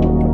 Música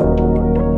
Música